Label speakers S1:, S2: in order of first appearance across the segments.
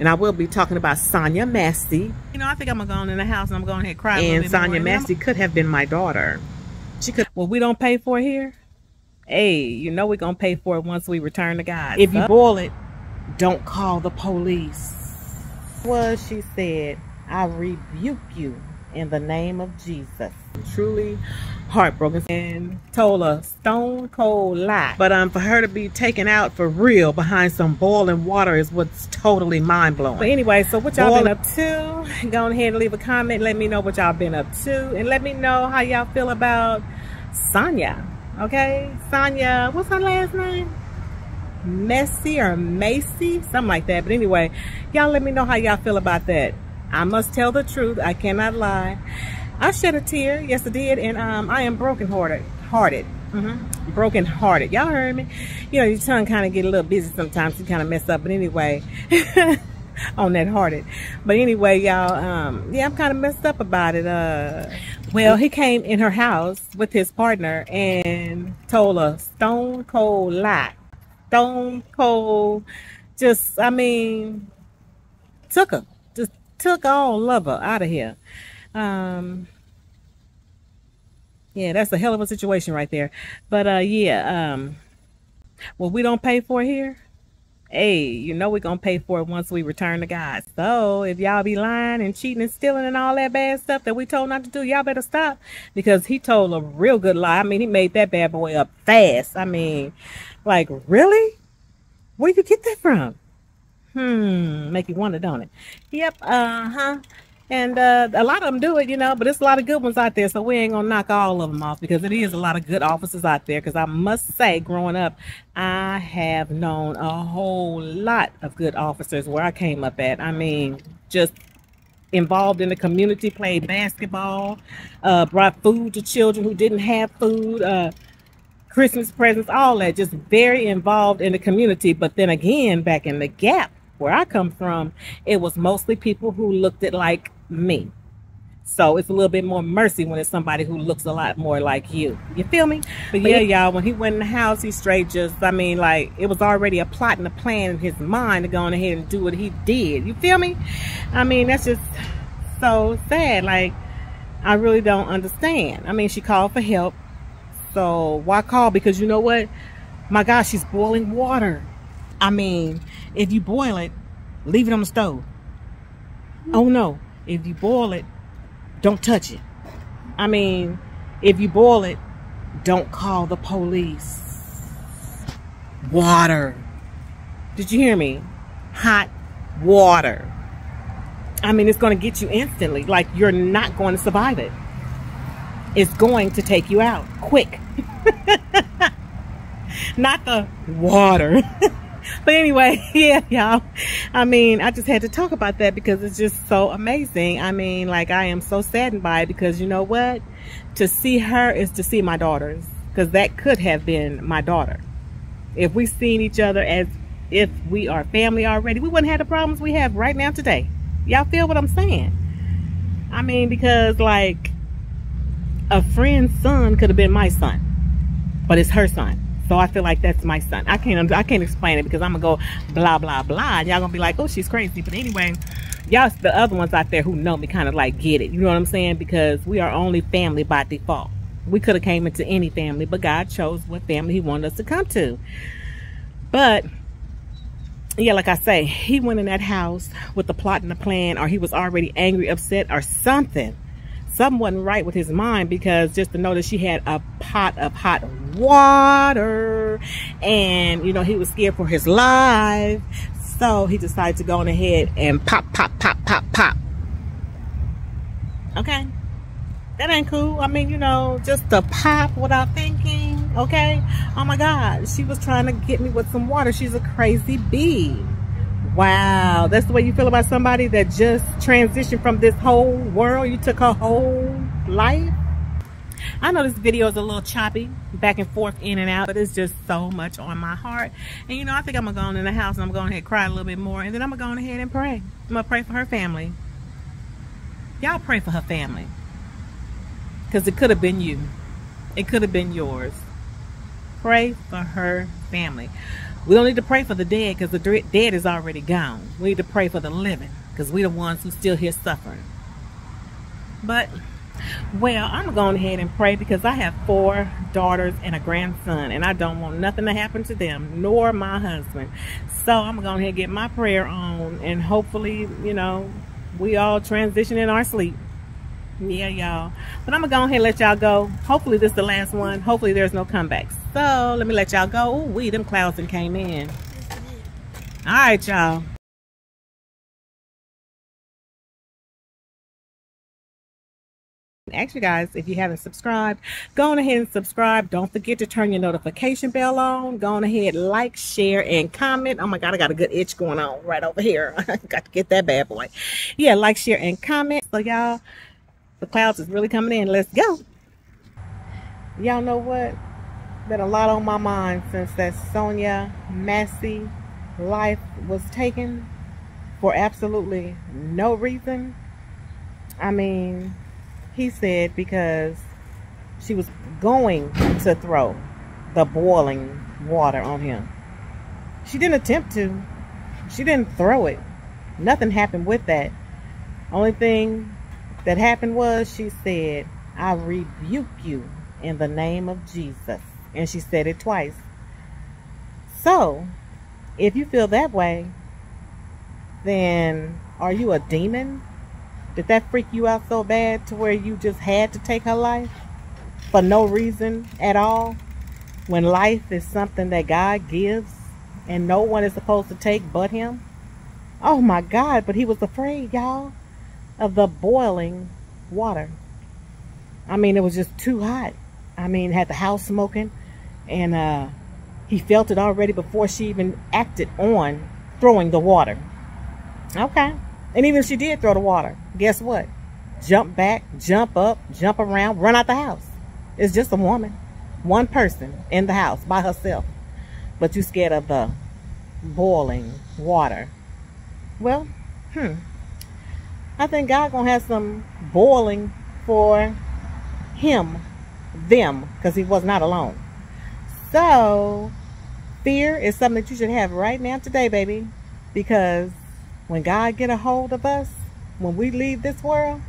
S1: And I will be talking about Sonya Massey.
S2: You know, I think I'm gonna go on in the house and I'm going to cry.
S1: And Sonya Massey could have been my daughter.
S2: She could. Well, we don't pay for it here. Hey, you know we're gonna pay for it once we return to God.
S1: If you boil it, don't call the police.
S2: Well, she said, I rebuke you in the name of Jesus.
S1: Truly heartbroken and told a stone cold lie. But um, for her to be taken out for real behind some boiling water is what's totally mind blowing.
S2: But anyway, so what y'all been up to? Go ahead and leave a comment. Let me know what y'all been up to, and let me know how y'all feel about Sonya. Okay, Sonya. What's her last name? Messy or Macy, something like that. But anyway, y'all let me know how y'all feel about that. I must tell the truth. I cannot lie. I shed a tear. Yes, I did. And um, I am broken hearted. Hearted. Mm-hmm. Broken hearted. Y'all heard me? You know, your tongue kind of get a little busy sometimes. You kind of mess up. But anyway, on that hearted. But anyway, y'all, um, yeah, I'm kind of messed up about it. Uh, well, he came in her house with his partner and told a stone cold lie. Stone cold, just, I mean, took her. Took all her out of here. Um, yeah, that's a hell of a situation right there. But uh, yeah, um, well, we don't pay for it here. Hey, you know we're gonna pay for it once we return to God. So if y'all be lying and cheating and stealing and all that bad stuff that we told not to do, y'all better stop because he told a real good lie. I mean, he made that bad boy up fast. I mean, like really? Where you get that from? Hmm, make you wonder, don't it? Yep. Uh huh. And uh, a lot of them do it, you know, but it's a lot of good ones out there. So we ain't to knock all of them off because it is a lot of good officers out there. Because I must say, growing up, I have known a whole lot of good officers where I came up at. I mean, just involved in the community, played basketball, uh, brought food to children who didn't have food, uh, Christmas presents, all that. Just very involved in the community. But then again, back in the gap, where I come from, it was mostly people who looked at like me. So it's a little bit more mercy when it's somebody who looks a lot more like you. You feel me? But, but yeah, y'all, when he went in the house, he straight just, I mean, like, it was already a plot and a plan in his mind to go on ahead and do what he did. You feel me? I mean, that's just so sad. Like, I really don't understand. I mean, she called for help. So why call? Because you know what? My gosh, she's boiling water. I mean, if you boil it, leave it on the stove. Oh hmm. no, if you boil it, don't touch it. I mean, if you boil it, don't call the police. Water. Did you hear me? Hot water. I mean, it's going to get you instantly. Like, you're not going to survive it. It's going to take you out quick. not the water. but anyway, yeah, y'all. I mean, I just had to talk about that because it's just so amazing. I mean, like, I am so saddened by it because you know what? To see her is to see my daughters because that could have been my daughter. If we seen each other as if we are family already, we wouldn't have the problems we have right now today. Y'all feel what I'm saying? I mean, because like a friend's son could have been my son, but it's her son. So I feel like that's my son. I can't I can't explain it because I'm gonna go blah blah blah. And y'all gonna be like, oh, she's crazy. But anyway, y'all the other ones out there who know me kind of like get it. You know what I'm saying? Because we are only family by default. We could have came into any family, but God chose what family He wanted us to come to. But yeah, like I say, he went in that house with the plot and the plan, or he was already angry, upset, or something something wasn't right with his mind because just to know that she had a pot of hot water and you know he was scared for his life. So he decided to go on ahead and pop pop pop pop pop. Okay. That ain't cool. I mean you know just to pop without thinking. Okay. Oh my god. She was trying to get me with some water. She's a crazy bee Wow, that's the way you feel about somebody that just transitioned from this whole world. You took her whole life. I know this video is a little choppy, back and forth, in and out, but it's just so much on my heart. And you know, I think I'm gonna go in the house and I'm going to cry a little bit more, and then I'm gonna go ahead and pray. I'm gonna pray for her family. Y'all pray for her family, because it could have been you. It could have been yours. Pray for her family. We don't need to pray for the dead because the dead is already gone. We need to pray for the living because we the ones who still here suffering. But, well, I'm going ahead and pray because I have four daughters and a grandson, and I don't want nothing to happen to them, nor my husband. So I'm going to get my prayer on, and hopefully, you know, we all transition in our sleep. Yeah, y'all. But I'm to go ahead and let y'all go. Hopefully this is the last one. Hopefully there's no comebacks. So let me let y'all go. Ooh, we them clouds and came in. All right, y'all. you guys if you haven't subscribed go on ahead and subscribe don't forget to turn your notification bell on go on ahead like share and comment oh my god i got a good itch going on right over here got to get that bad boy yeah like share and comment so y'all the clouds is really coming in let's go y'all know what been a lot on my mind since that sonya massey life was taken for absolutely no reason i mean he said because she was going to throw the boiling water on him. She didn't attempt to. She didn't throw it. Nothing happened with that. Only thing that happened was she said, I rebuke you in the name of Jesus. And she said it twice. So, if you feel that way, then are you a demon? Did that freak you out so bad to where you just had to take her life for no reason at all? When life is something that God gives and no one is supposed to take but him? Oh my God, but he was afraid, y'all, of the boiling water. I mean, it was just too hot. I mean, had the house smoking and uh, he felt it already before she even acted on throwing the water. Okay. And even if she did throw the water, guess what? Jump back, jump up, jump around, run out the house. It's just a woman, one person in the house by herself. But you scared of the boiling water. Well, hmm. I think God gonna have some boiling for him, them, because he was not alone. So, fear is something that you should have right now today, baby, because when God get a hold of us, when we leave this world,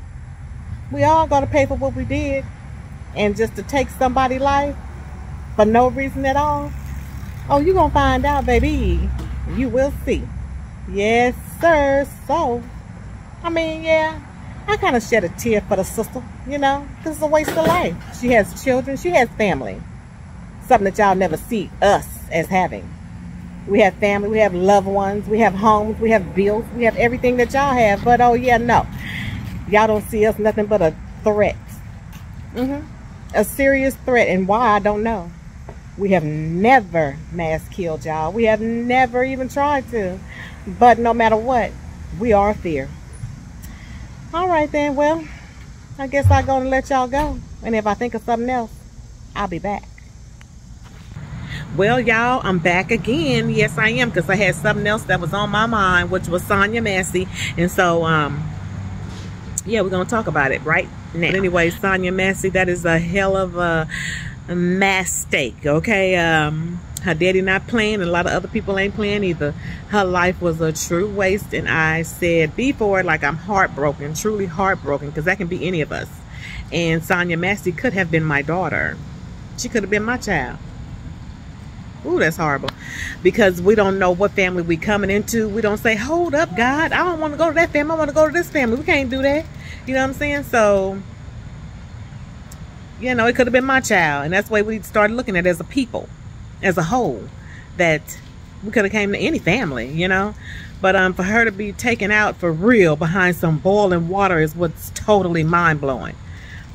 S2: we all got to pay for what we did. And just to take somebody's life for no reason at all, oh, you're going to find out, baby. You will see. Yes, sir. So, I mean, yeah, I kind of shed a tear for the sister, you know. This is a waste of life. She has children. She has family. Something that y'all never see us as having. We have family, we have loved ones, we have homes, we have bills, we have everything that y'all have. But oh yeah, no. Y'all don't see us nothing but a threat. Mm -hmm. A serious threat. And why, I don't know. We have never mass killed y'all. We have never even tried to. But no matter what, we are fear. All right then, well, I guess I'm to let y'all go. And if I think of something else, I'll be back. Well, y'all, I'm back again. Yes, I am, because I had something else that was on my mind, which was Sonya Massey. And so, um, yeah, we're to talk about it right now. Anyway, Sonya Massey, that is a hell of a mistake, okay? Um, her daddy not playing, and a lot of other people ain't playing either. Her life was a true waste, and I said before, like I'm heartbroken, truly heartbroken, because that can be any of us. And Sonya Massey could have been my daughter. She could have been my child. Ooh, that's horrible. Because we don't know what family we coming into. We don't say, hold up, God. I don't want to go to that family. I want to go to this family. We can't do that. You know what I'm saying? So, you know, it could have been my child. And that's why we started looking at it as a people, as a whole. That we could have came to any family, you know? But um, for her to be taken out for real behind some boiling water is what's totally mind-blowing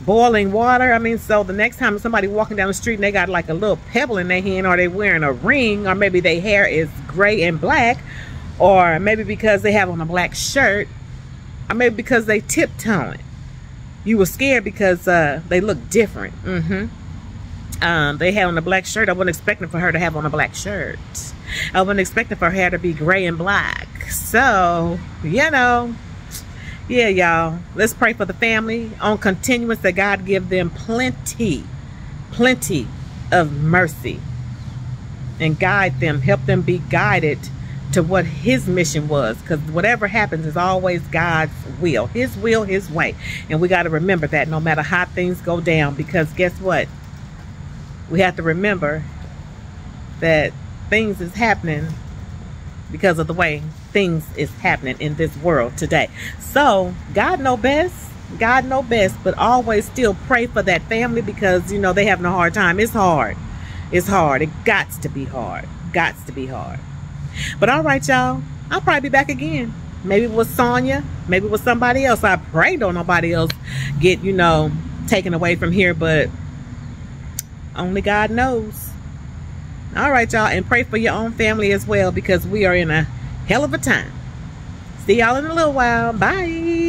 S2: boiling water. I mean, so the next time somebody walking down the street and they got like a little pebble in their hand or they wearing a ring or maybe their hair is gray and black or maybe because they have on a black shirt or maybe because they tiptoeing. You were scared because uh, they look different. Mm-hmm. Um, they had on a black shirt. I wasn't expecting for her to have on a black shirt. I wasn't expecting for her hair to be gray and black. So, you know, yeah, y'all. Let's pray for the family on continuance that God give them plenty, plenty of mercy. and guide them, help them be guided to what his mission was because whatever happens is always God's will, his will, his way. And we got to remember that no matter how things go down because guess what? We have to remember that things is happening because of the way things is happening in this world today. So God know best. God know best, but always still pray for that family because you know they having a hard time. It's hard. It's hard. It got to be hard. Got to be hard. But all right, y'all. I'll probably be back again. Maybe with Sonya. Maybe with somebody else. I pray don't nobody else get, you know, taken away from here. But only God knows. All right, y'all. And pray for your own family as well because we are in a hell of a time. See y'all in a little while. Bye.